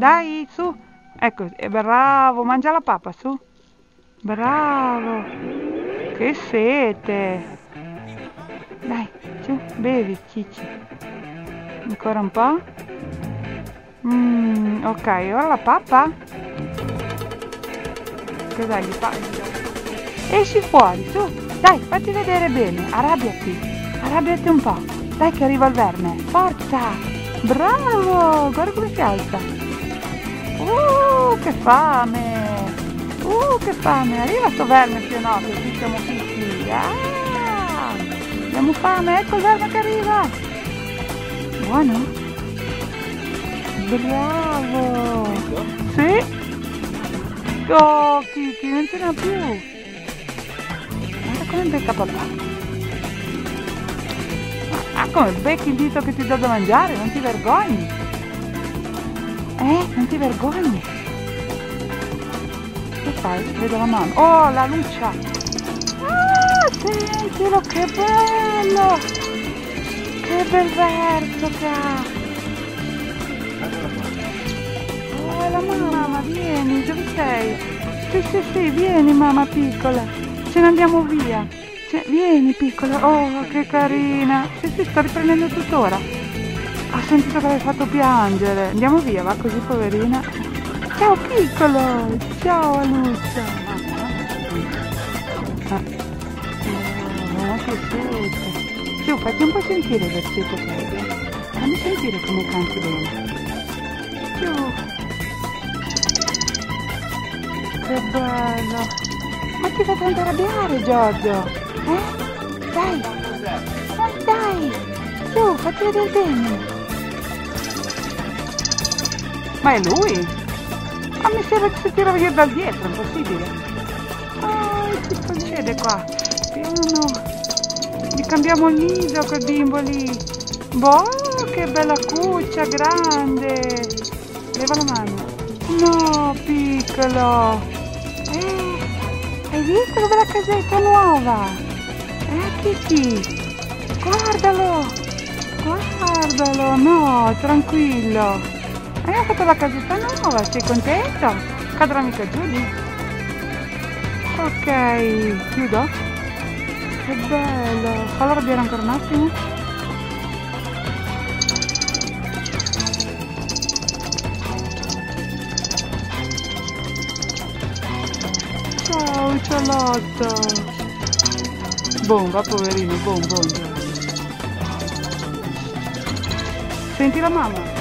Dai, su. Ecco, è bravo, mangia la pappa, su. Bravo. Che sete. Dai, su, bevi, cicci. Ancora un po'. Mm, ok, ora la pappa. Cosa gli fai? Esci fuori, su. Dai, fatti vedere bene. Arrabbiati. Arrabbiati un po'. Dai che arriva il verme. Forza. Bravo. Guarda come si alza. Uh, che fame. Uh, che fame. Arriva sto verme, o no? Qui siamo piccoli. Ah, abbiamo fame. Ecco il verme che arriva. Buono? Bravo. Sì. Oh, Kiki, non ce n'ha più. Guarda come becca papà. Ah, come becchi il dito che ti do da mangiare? Non ti vergogni? Eh, non ti vergogni? Che fai? Vedo la mano. Oh, la luccia. Ah, sentilo, che bello. Che bel verso che ha. la mamma, vieni, dove sei? Sì, sì, sì, vieni mamma piccola, ce ne andiamo via. Vieni piccola, oh che carina. Sì, sì, sto riprendendo tuttora. Ho sentito che l'hai fatto piangere. Andiamo via, va così poverina. Ciao piccolo, ciao Aluccia. Ah. Oh, che sete. Su, fatti un po' sentire il versetto che. Fammi sentire come canti bene. Su. Che bello! Ma ti fai tanto arrabbiare, Giorgio! Eh? Dai! Dai! Su, fatti vedere bene! Ma è lui? Ma mi sembra che si tira via dal dietro, è impossibile! Oh, che succede qua? Piano! Gli cambiamo il nido quel bimbo lì! Boh, che bella cuccia, grande! Leva la mano! No, piccolo! Hai visto la casetta nuova? Eh, Kiki? Guardalo! Guardalo! No, tranquillo! Hai fatto la casetta nuova, sei contento? Cadrà mica giù lì? Ok, chiudo? Che bello! Fallo arrabbiare ancora un attimo. Ciao, cialotto! Bomba, poverino, bom, bom. Senti la mamma?